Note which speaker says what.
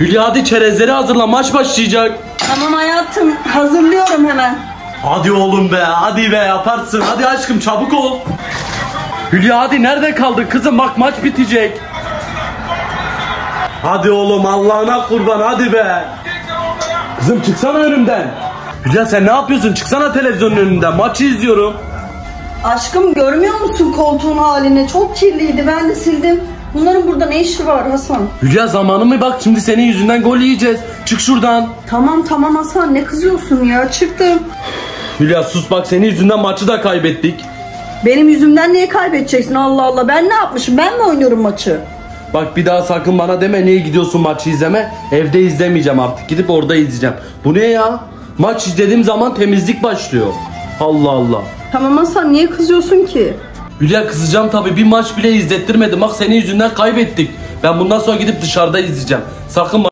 Speaker 1: Hülya hadi çerezleri hazırla maç başlayacak.
Speaker 2: Tamam hayatım hazırlıyorum hemen.
Speaker 1: Hadi oğlum be hadi be yaparsın. Hadi aşkım çabuk ol. Hülya hadi nerede kaldın kızım bak maç bitecek. Hadi oğlum Allah'ına kurban hadi be. Kızım çıksana önümden. Hülya sen ne yapıyorsun? Çıksana televizyonun önünden. Maçı izliyorum.
Speaker 2: Aşkım görmüyor musun koltuğun halini? Çok kirliydi ben de sildim. Bunların burada ne işi var Hasan?
Speaker 1: Hülya zamanı mı bak şimdi senin yüzünden gol yiyeceğiz. Çık şuradan.
Speaker 2: Tamam tamam Hasan ne kızıyorsun ya çıktım.
Speaker 1: Hülya sus bak senin yüzünden maçı da kaybettik.
Speaker 2: Benim yüzümden niye kaybedeceksin Allah Allah ben ne yapmışım ben mi oynuyorum maçı?
Speaker 1: Bak bir daha sakın bana deme niye gidiyorsun maçı izleme. Evde izlemeyeceğim artık gidip orada izleyeceğim. Bu ne ya? Maç izlediğim zaman temizlik başlıyor. Allah Allah.
Speaker 2: Tamam Hasan niye kızıyorsun ki?
Speaker 1: Hülya kızacağım tabii bir maç bile izlettirmedim. Bak senin yüzünden kaybettik. Ben bundan sonra gidip dışarıda izleyeceğim. Sakın